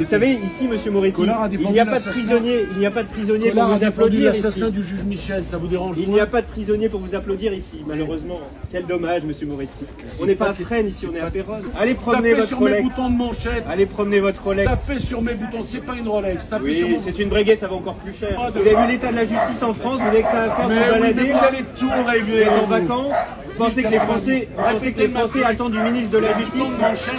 Vous savez, ici, Monsieur Moretti, il n'y a pas de l'assassin. prisonniers, il n'y a pas de prisonniers pour vous applaudir ici. du juge Michel, ça vous dérange Il n'y a pas de prisonniers pour vous applaudir ici, malheureusement. Quel dommage, Monsieur Moretti. On n'est pas à Fresnes ici, on est à Péronne. Allez promener Tapez votre sur mes Rolex. boutons de manchette, Allez promener votre Rolex. tapez sur mes boutons, c'est pas une Rolex, tapez sur c'est une vraie ça va encore plus cher. Vous avez vu l'état de la justice en France, vous avez que ça à faire pour balader. vous allez tout Vous régler. êtes en vacances pensez que les Français, vous pensez que les Français attendent du ministre de la Justice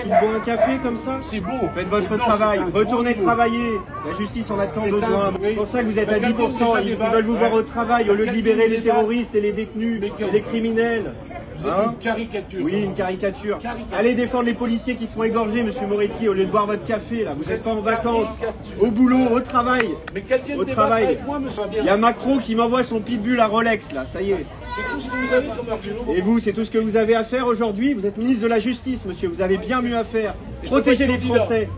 qu'il boit un café comme ça C'est beau. Faites votre travail, retournez travailler. La justice en a tant besoin. C'est pour ça que vous êtes à Mais 10%. quelqu'un Ils, veulent vous voir au travail au lieu de libérer les terroristes et les détenus et les criminels. Hein une caricature. oui, une caricature. Caricature. Allez défendre les policiers qui sont égorgés, monsieur Moretti, au lieu de boire votre café, là. Vous n'êtes pas en vacances. Au boulot, au travail. Mais quelqu'un Au travail. avec moi, monsieur Il y a Macron qui m'envoie son pitbull à Rolex, là. Ça y est. C'est tout ce que vous avez comme argument. Et vous, c'est tout ce que vous avez à faire aujourd'hui. Vous êtes ministre de la Justice, monsieur. Vous avez bien mieux à faire. Peux les. Français.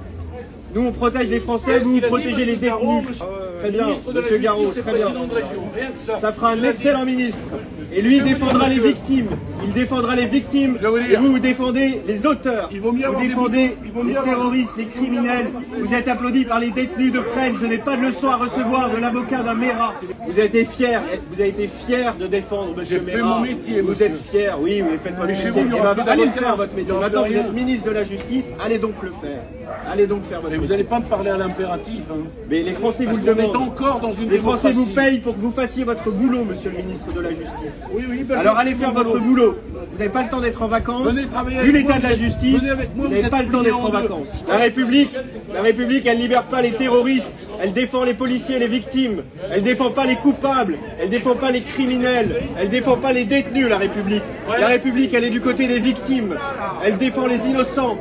Nous, on protège les Français, vous, vous protégez les détenus. Monsieur- Très bien, ministre de la monsieur Garot, très bien. président de région. Rien que ça. Ça fera un excellent ministre. Et lui, il défendra les victimes. Il défendra les victimes. Et vous, vous défendez les auteurs. Il vaut mieux vous des défendez les terroristes, les criminels. Vous êtes applaudis par les détenus de Fresnes. Je n'ai pas de leçon à recevoir de l'avocat d'un Mera. Vous avez été fier. Vous avez été fier de défendre monsieur J'ai fait Mera. mon métier, Vous monsieur. êtes fier. Oui, vous faites votre métier. vous, plus allez faire, votre métier. Maintenant, vous êtes ministre de la Justice. Allez donc le faire. Allez donc faire votre Mais vous métier. n'allez pas me parler à l'impératif. Hein. Mais les Français vous le qu'on est demandent. encore dans une Les Français vous payent pour que vous fassiez votre boulot, monsieur le ministre de la Justice. Oui, oui, ben, Alors allez faire votre boulot. Vous n'avez pas le temps d'être en vacances. Venez travailler Vu l'état de la justice, moi, vous n'avez pas le temps d'être en en vacances. La République, la République, elle libère pas les terroristes. Elle défend les policiers et les victimes. Elle défend pas les coupables. Elle défend pas les criminels. Elle défend pas les détenus, la République. La République, elle est du côté des victimes. Elle défend les innocents.